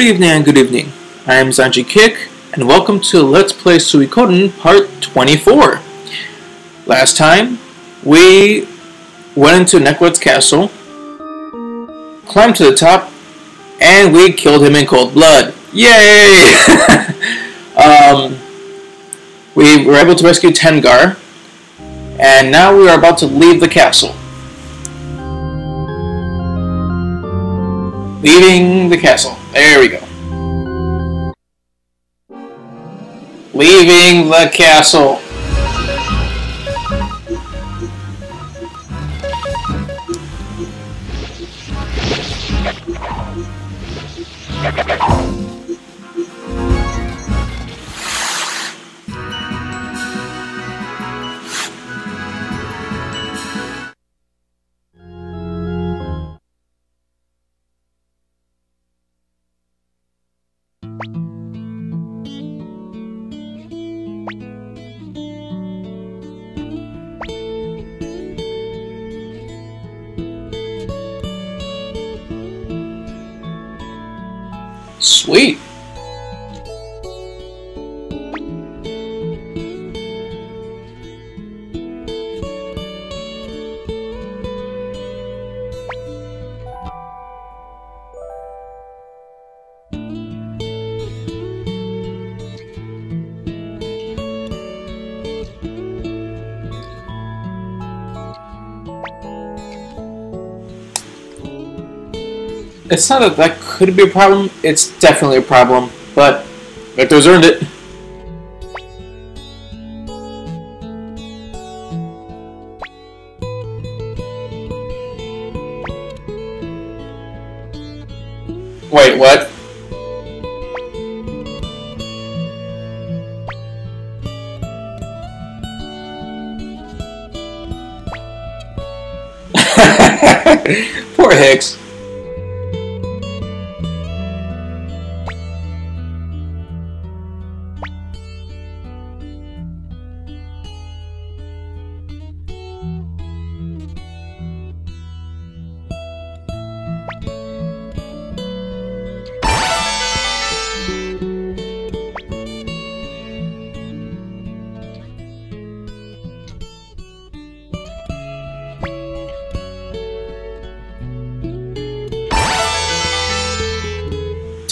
Good evening and good evening. I am Zanji Kick, and welcome to Let's Play Suikoden Part 24. Last time, we went into Neclord's castle, climbed to the top, and we killed him in cold blood. Yay! um, we were able to rescue Tengaar, and now we are about to leave the castle. Leaving the castle. There we go. Leaving the castle. Sweet. It's not that that could be a problem, it's definitely a problem, but Victor's earned it. Wait, what?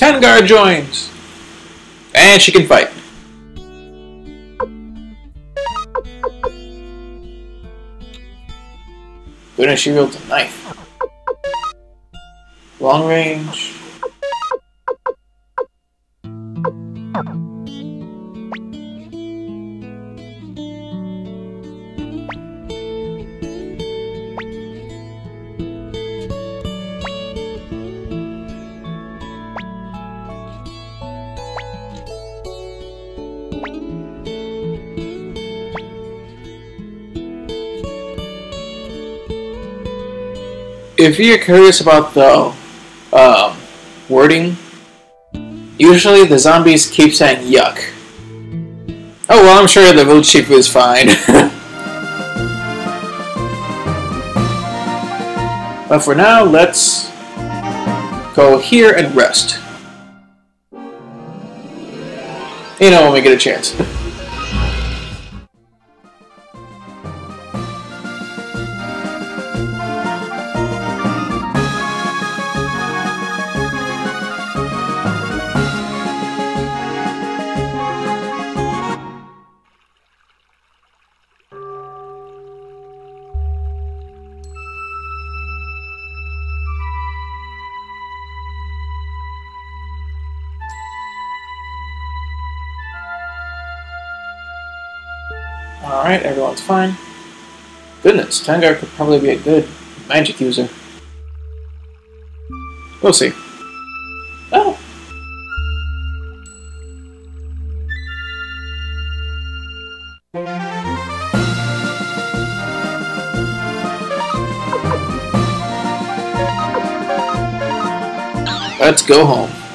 Tengaar joins! And she can fight. Goodness, she wields a knife. Long range. If you're curious about the um, wording, usually the zombies keep saying yuck. Oh well, I'm sure the village chief is fine. but for now, let's go here and rest. You know, when we get a chance. Fine. Goodness, Tengaar could probably be a good magic user. We'll see. Oh! Let's go home.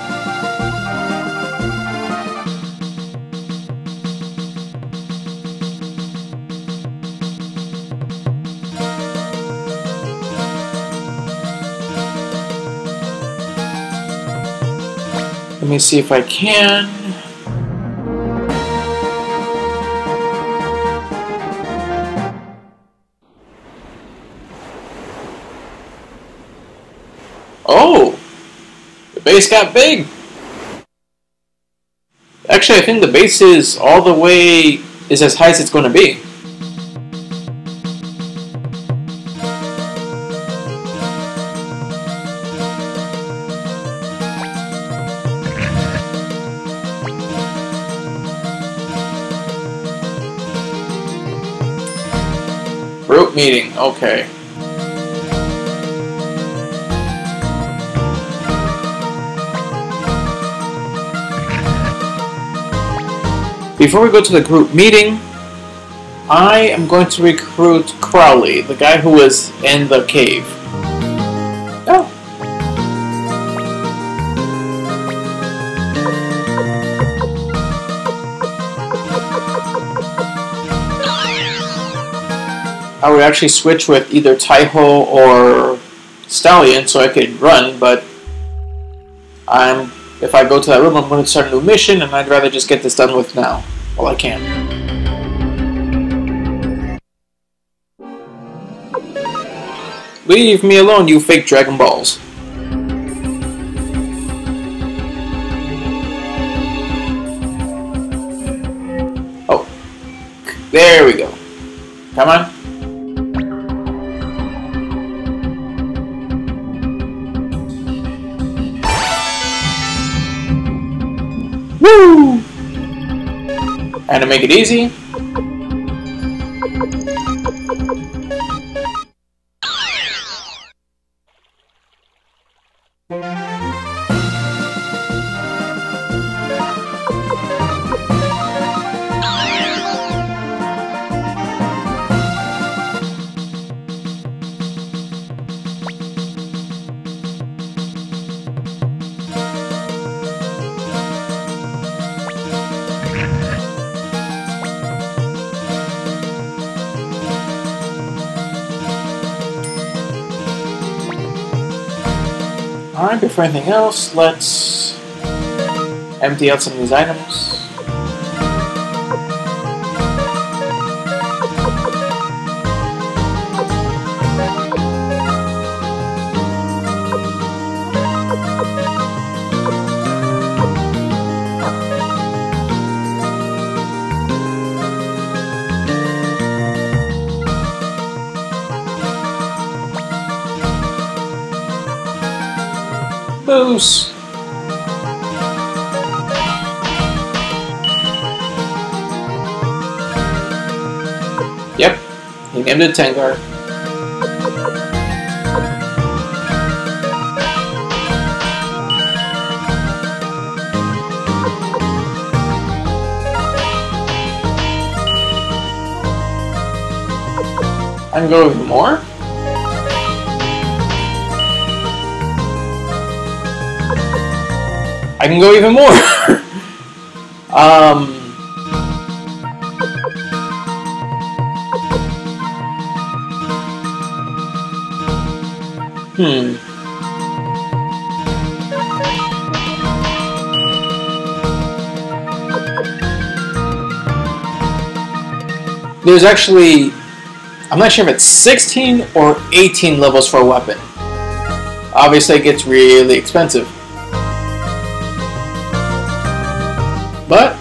Me see if I can. Oh! The base got big! Actually, I think the base is all the way is as high as it's going to be. Okay. Before we go to the group meeting, I am going to recruit Crowley, the guy who was in the cave. I would actually switch with either Taiho or Stallion so I could run, but I'm if I go to that room, I'm going to start a new mission, and I'd rather just get this done with now, while I can. Leave me alone, you fake Dragon Balls. Oh. There we go. Come on. To make it easy, Alright, before anything else, let's empty out some of these items. He Tengaar. I can go with more? I can go even more. um, There's actually, I'm not sure if it's 16 or 18 levels for a weapon. Obviously, it gets really expensive. But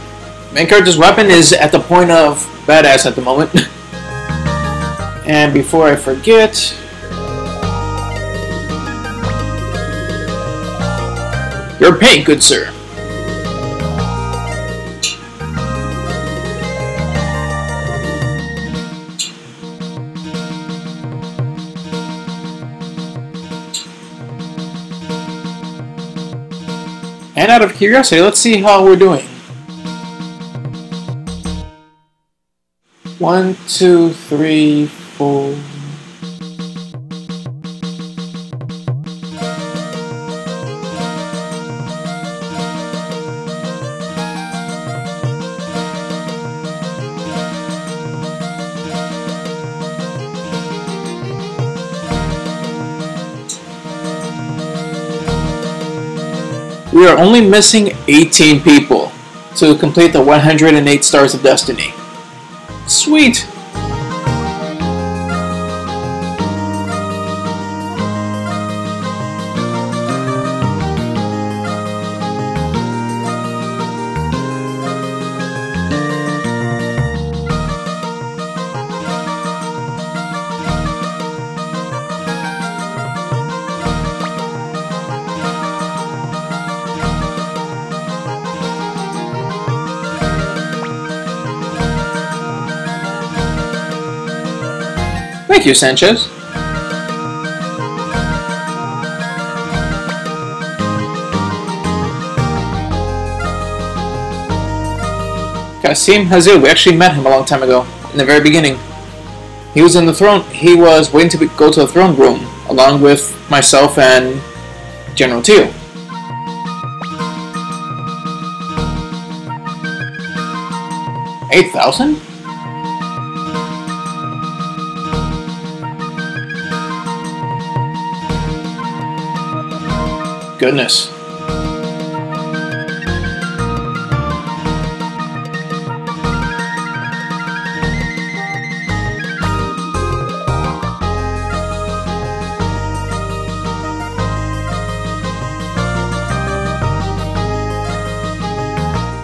main character's weapon is at the point of badass at the moment. and before I forget, your pay, good sir. And out of curiosity, let's see how we're doing. One, two, three, four. We are only missing 18 people to complete the 108 Stars of Destiny. Sweet! Thank you, Sanchez. Kasim Hazil, we actually met him a long time ago, in the very beginning. He was in the throne, he was waiting to go to the throne room, along with myself and General Teal. Eight thousand? Goodness.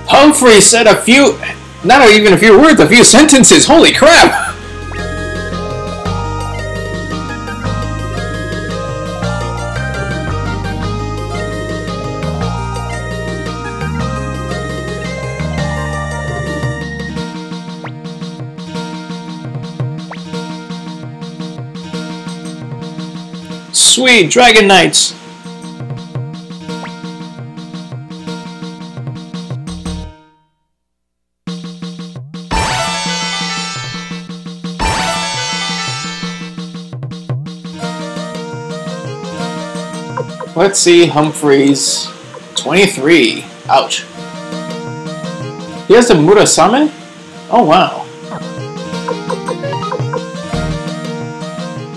Humphrey said a few, not even a few words, a few sentences. Holy crap! Sweet Dragon Knights! Let's see Humphreys. 23. Ouch. He has a Murasame? Oh wow.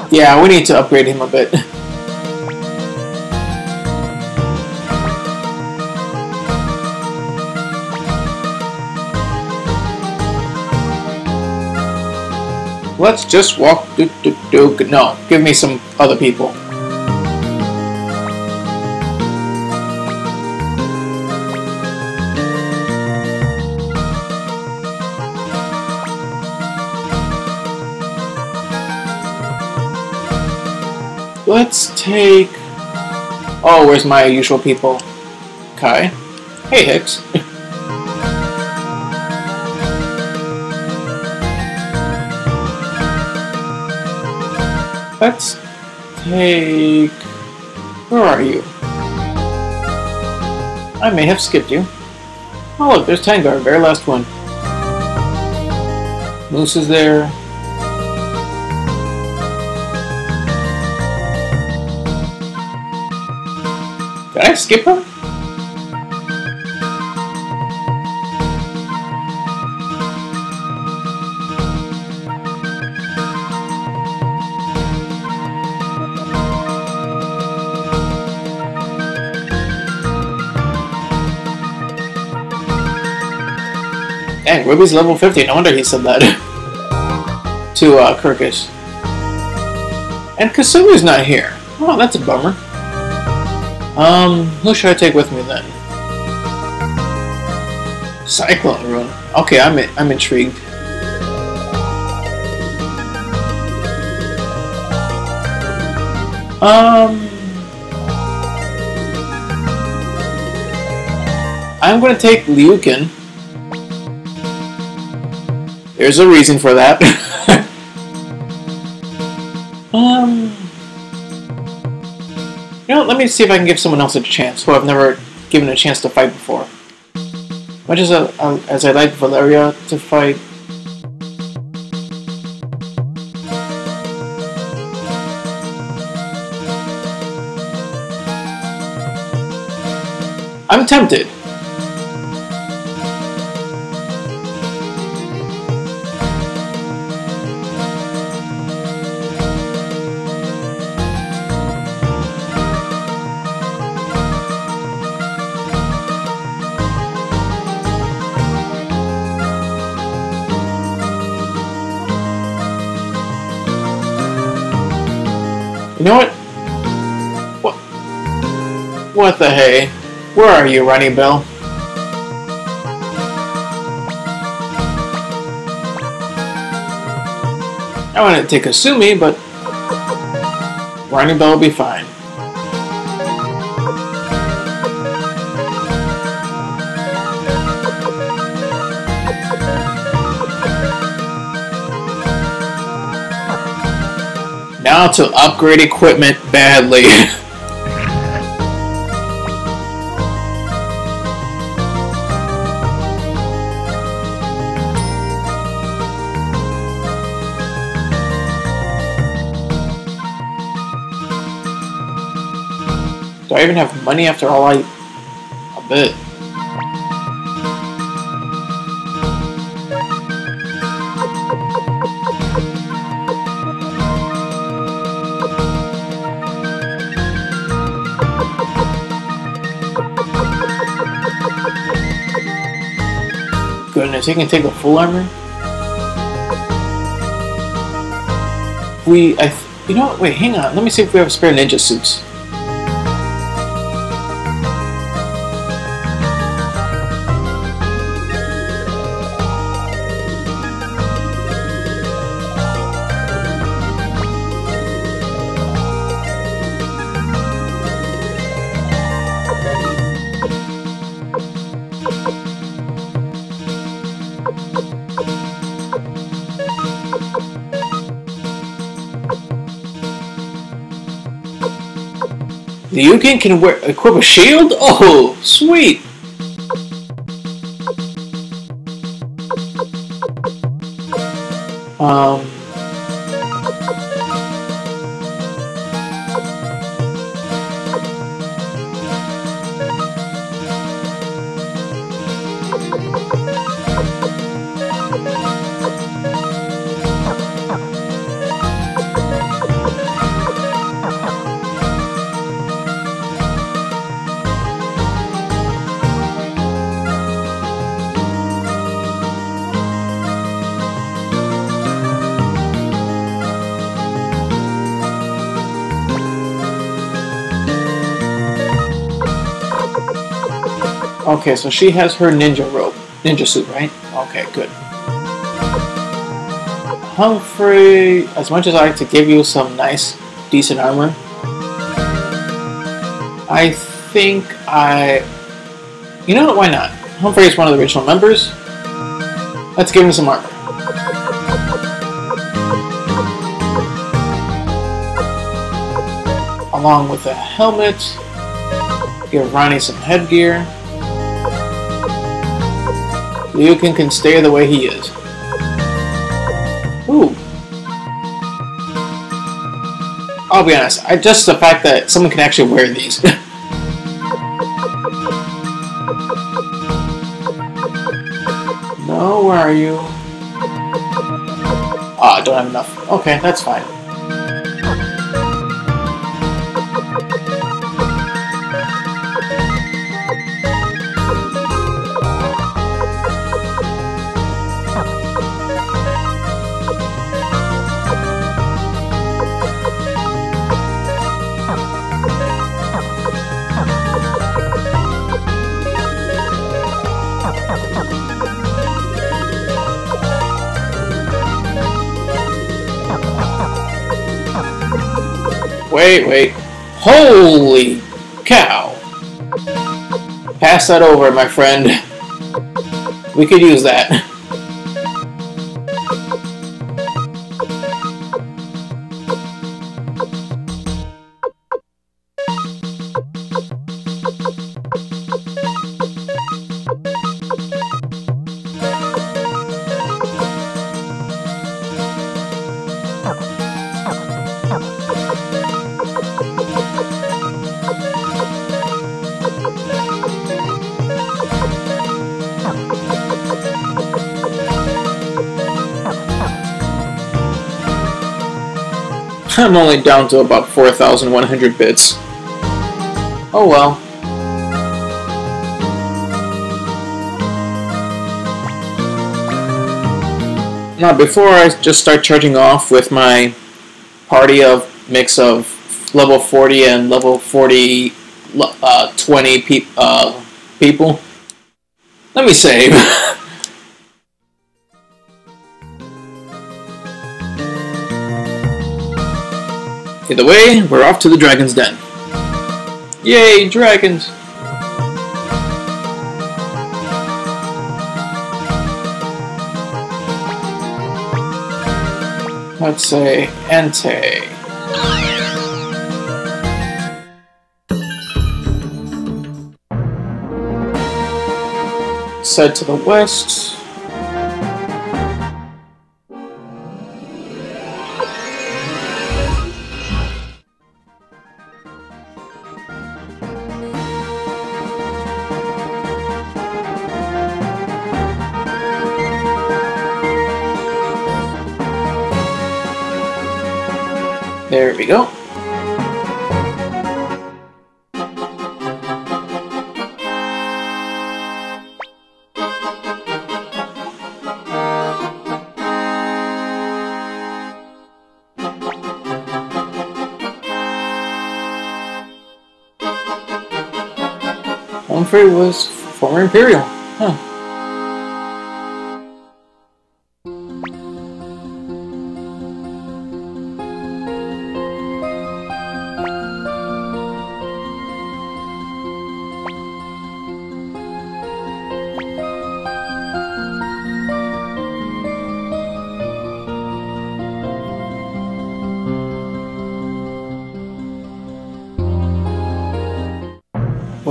Yeah, we need to upgrade him a bit. Let's just walk. Do, do, do. No, give me some other people. Let's take... Oh, where's my usual people? Kai. Hey, Hix. Let's take... Where are you? I may have skipped you. Oh look, there's Tengaar, very last one. Moose is there. Did I skip her? Ruby's level 50. No wonder he said that. to uh, Kirkis. And Kasumi's not here. Oh, that's a bummer. Um, who should I take with me then? Cyclone Rune. Okay, I'm I'm intrigued. Um, I'm to take Liukin. There's a reason for that. um. You know, let me see if I can give someone else a chance who I've never given a chance to fight before. Much as, a, as I like Valeria to fight, I'm tempted. The hey? Where are you, Ronnie Bell? I wanted to take Kasumi, but Ronnie Bell will be fine. Now to upgrade equipment badly. I even have money after all I... A bit. Goodness, he can take the full armor? We, I, you know what, wait, hang on, let me see if we have spare ninja suits. The Yukin can wear equip a shield? Oh, sweet! Um Okay, so she has her ninja robe. Ninja suit, right? Okay, good. Humphrey, as much as I like to give you some nice, decent armor, I think I... You know what, why not? Humphrey is one of the original members. Let's give him some armor. Along with a helmet, give Ronnie some headgear. Ryukin can stay the way he is. Ooh. I'll be honest, I just the fact that someone can actually wear these. no, where are you? Ah, I don't have enough. Okay, that's fine. Wait, wait. Holy cow! Pass that over, my friend. We could use that. I'm only down to about 4,100 bits. Oh well. Now, before I just start charging off with my party of mix of level 40 and level 40 uh, 20 pe- uh, people. Let me save. Either way, we're off to the Dragon's Den. Yay, dragons! Let's say Entei. Side to the west. There we go. Humphrey was former Imperial.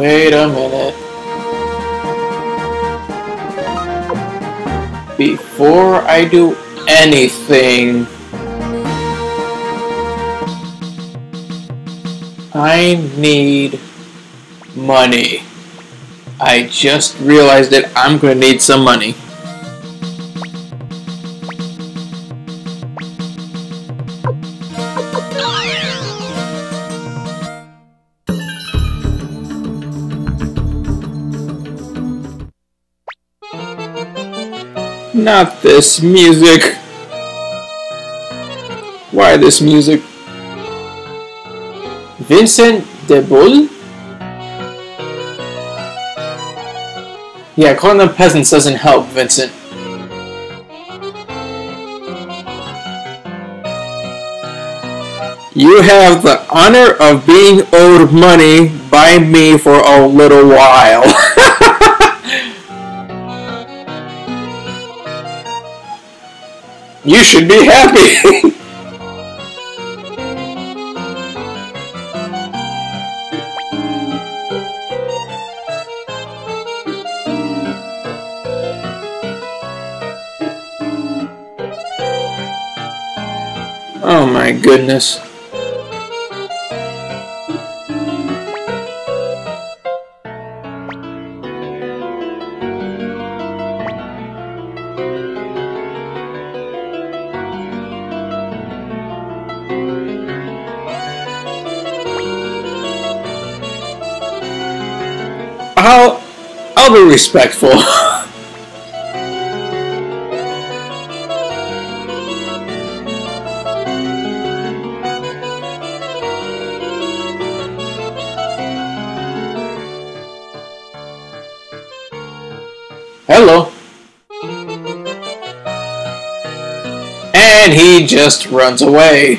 Wait a minute. Before I do anything, I need money. I just realized that I'm to need some money. Not this music. Why this music? Vincent de Boule? Yeah, calling them peasants doesn't help, Vincent. You have the honor of being owed money by me for a little while. you should be happy. oh my goodness. I'll be respectful. Hello. And he just runs away.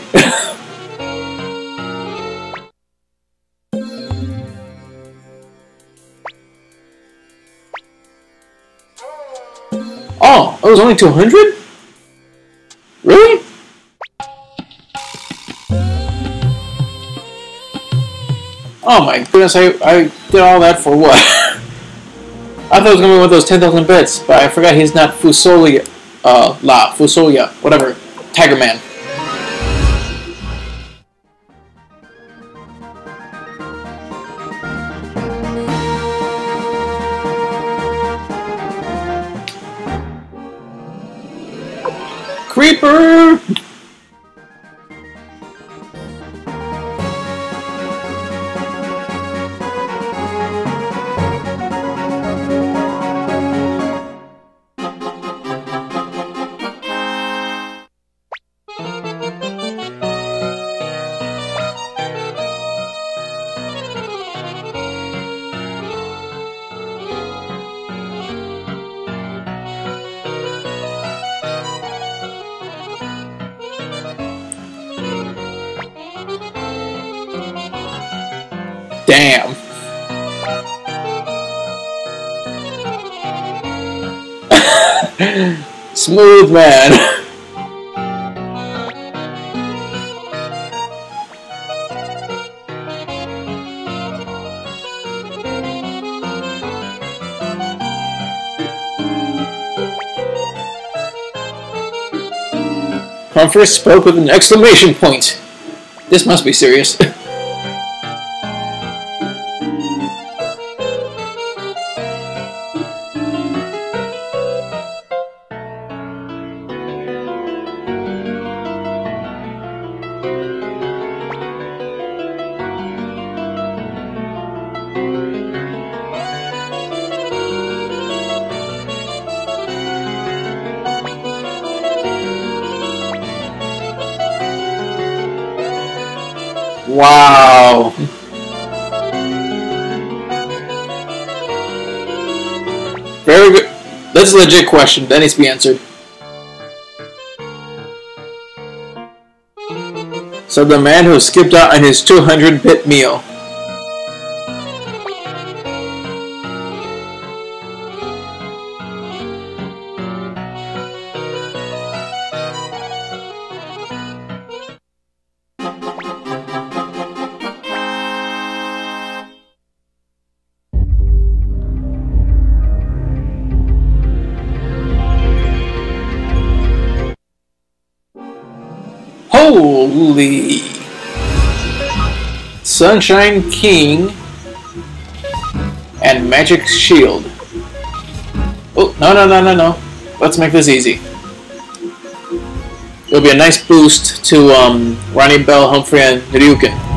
Oh, it was only 200? Really? Oh my goodness, I, I did all that for what? I thought it was gonna be one of those 10,000 bits, but I forgot he's not Fusolia, uh, La, Fusolia, whatever, Tiger Man. Creeper! Damn. Smooth man. Humphrey spoke with an exclamation point. This must be serious. legit question. That needs to be answered. So the man who skipped out on his 200-bit meal. Holy! Sunshine King and Magic Shield. Oh, no, no, no, no, no. Let's make this easy. It'll be a nice boost to um, Ronnie Bell, Humphrey, and Ryukin.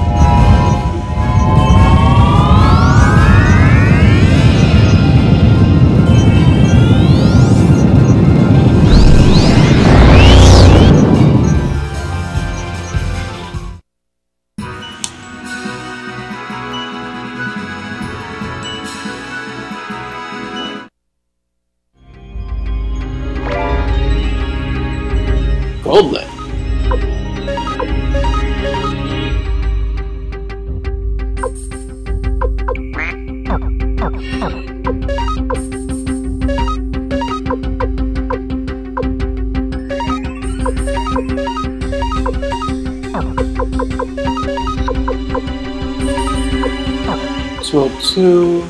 Two.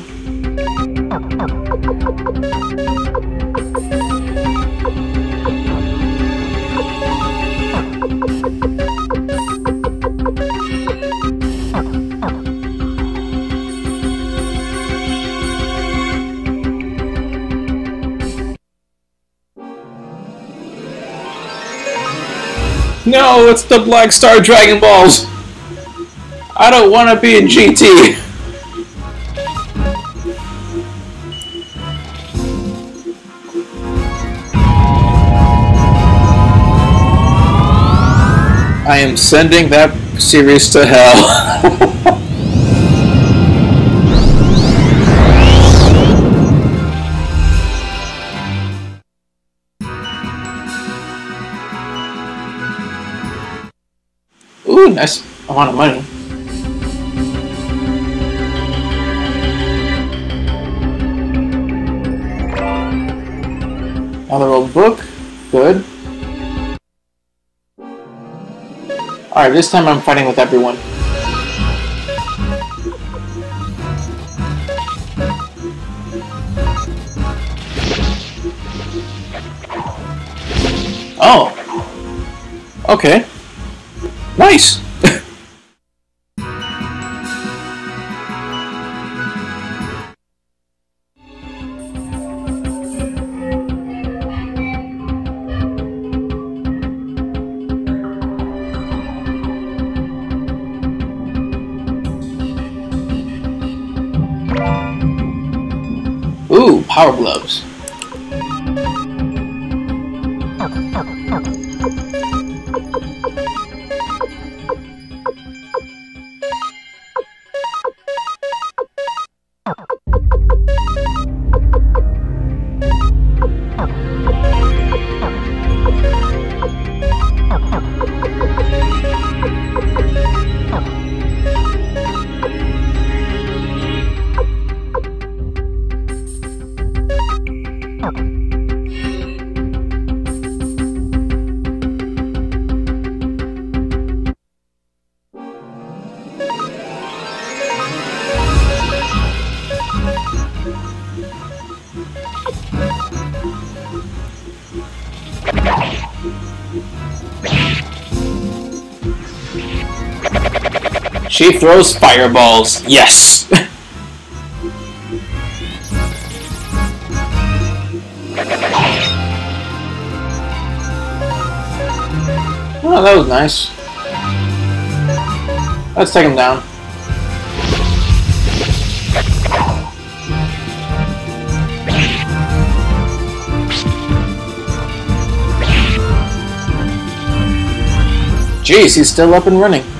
No, it's the Black Star Dragon Balls! I don't want to be in GT! I am sending that series to hell. Ooh, nice amount of money. Another old book. Good. Alright, this time I'm fighting with everyone. Oh. Okay. Nice! Power gloves. She throws fireballs. Yes! oh, that was nice. Let's take him down. Jeez, he's still up and running.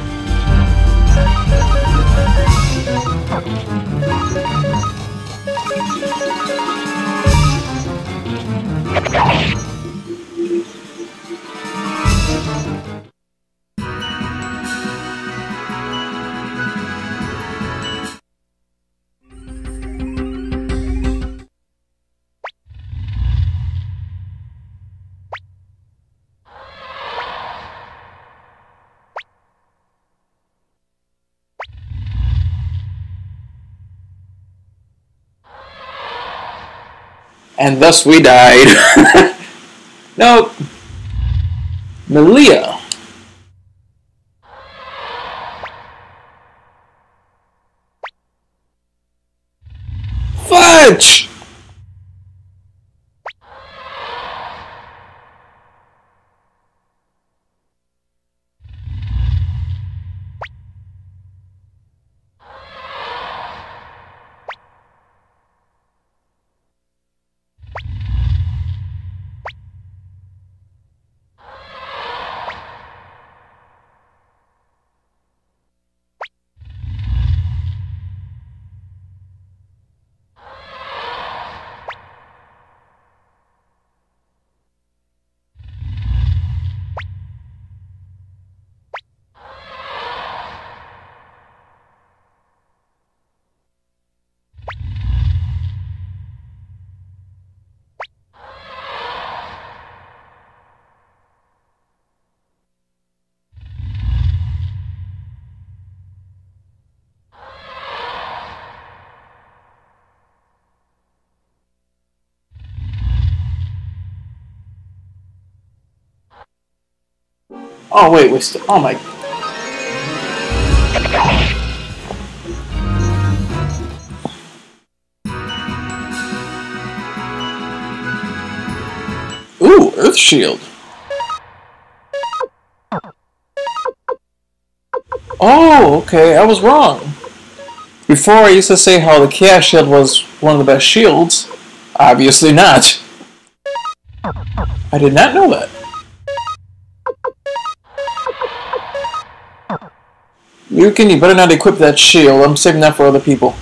And thus we died. no, Malia. Fudge! Oh wait, we still. Oh my. Ooh, Earth Shield. Oh, okay, I was wrong. Before I used to say how the Chaos Shield was one of the best shields. Obviously not. I did not know that. You can you better not equip that shield. I'm saving that for other people.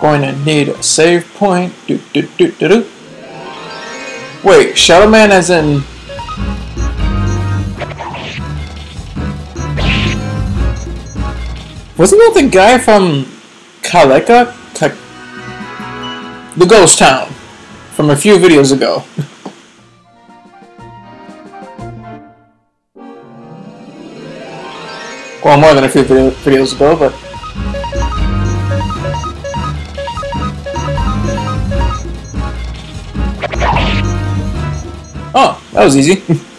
Going to need a save point. Do, do, do, do, do. Wait, Shadow Man as in... Wasn't that the guy from Kalekka? the Ghost Town. From a few videos ago. well, more than a few videos ago, but... that was easy.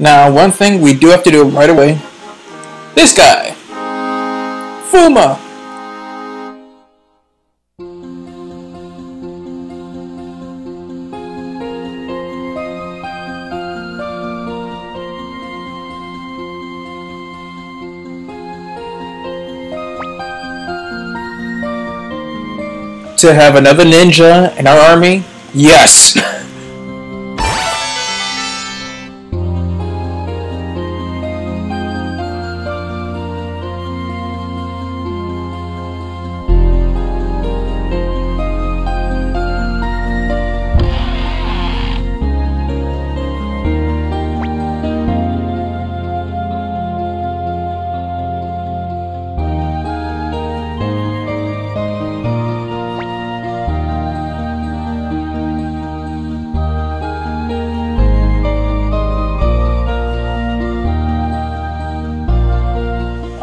Now, one thing we do have to do right away. This guy! Fuma! to have another ninja in our army? Yes!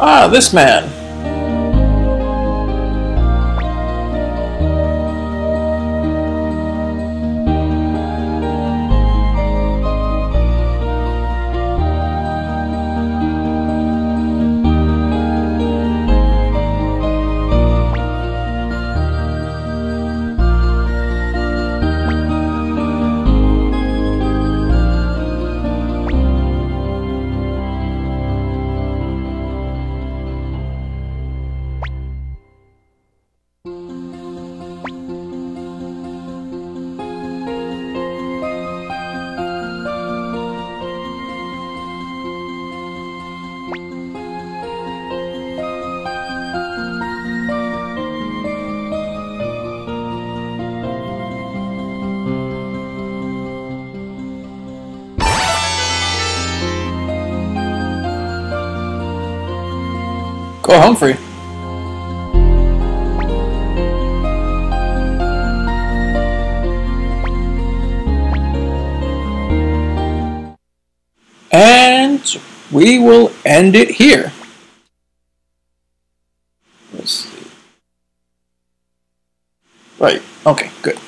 Ah, this man. Humphrey. And we will end it here. Right, okay, good.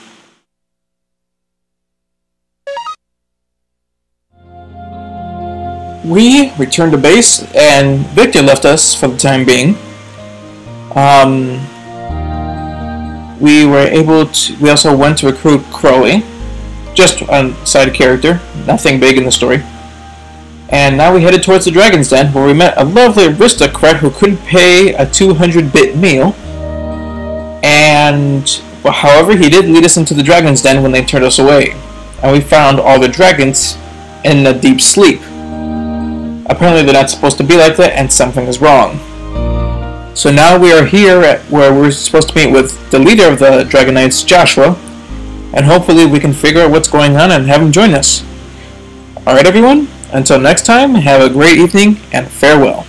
We returned to base, and Viktor left us for the time being. Um, we were able to. We also went to recruit Crowley, just a side character, nothing big in the story. And now we headed towards the Dragon's Den, where we met a lovely aristocrat who couldn't pay a 200-bit meal. And, well, however, he did lead us into the Dragon's Den when they turned us away. And we found all the dragons in a deep sleep. Apparently they're not supposed to be like that, and something is wrong. So now we are here at where we're supposed to meet with the leader of the Dragon Knights, Joshua, and hopefully we can figure out what's going on and have him join us. Alright everyone, until next time, have a great evening and farewell.